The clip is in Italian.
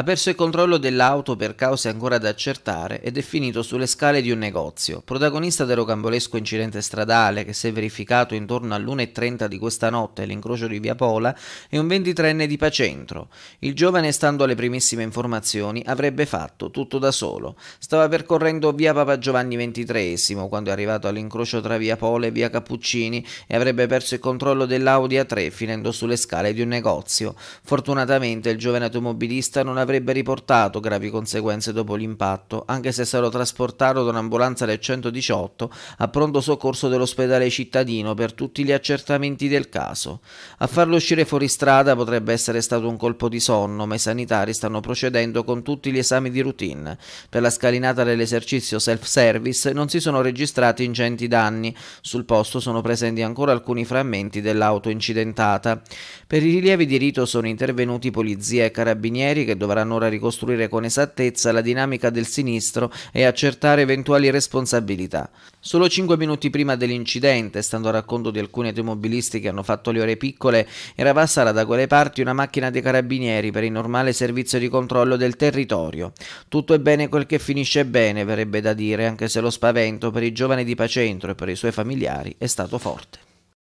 Ha perso il controllo dell'auto per cause ancora da accertare ed è finito sulle scale di un negozio. Protagonista del rocambolesco incidente stradale che si è verificato intorno all'1.30 di questa notte all'incrocio di Via Pola è un 23enne di Pacentro. Il giovane, stando alle primissime informazioni, avrebbe fatto tutto da solo. Stava percorrendo via Papa Giovanni XXIII quando è arrivato all'incrocio tra Via Pola e Via Cappuccini e avrebbe perso il controllo dell'Audi A3 finendo sulle scale di un negozio. Fortunatamente il giovane automobilista non avrebbe riportato gravi conseguenze dopo l'impatto, anche se stato trasportato da un'ambulanza del 118 a pronto soccorso dell'ospedale cittadino per tutti gli accertamenti del caso. A farlo uscire fuori strada potrebbe essere stato un colpo di sonno, ma i sanitari stanno procedendo con tutti gli esami di routine. Per la scalinata dell'esercizio self-service non si sono registrati ingenti danni. Sul posto sono presenti ancora alcuni frammenti dell'auto incidentata. Per i rilievi di rito sono intervenuti polizia e carabinieri che dovranno ora ricostruire con esattezza la dinamica del sinistro e accertare eventuali responsabilità. Solo cinque minuti prima dell'incidente, stando a racconto di alcuni automobilisti che hanno fatto le ore piccole, era passata da quelle parti una macchina dei carabinieri per il normale servizio di controllo del territorio. Tutto è bene quel che finisce bene, verrebbe da dire, anche se lo spavento per i giovani di Pacentro e per i suoi familiari è stato forte.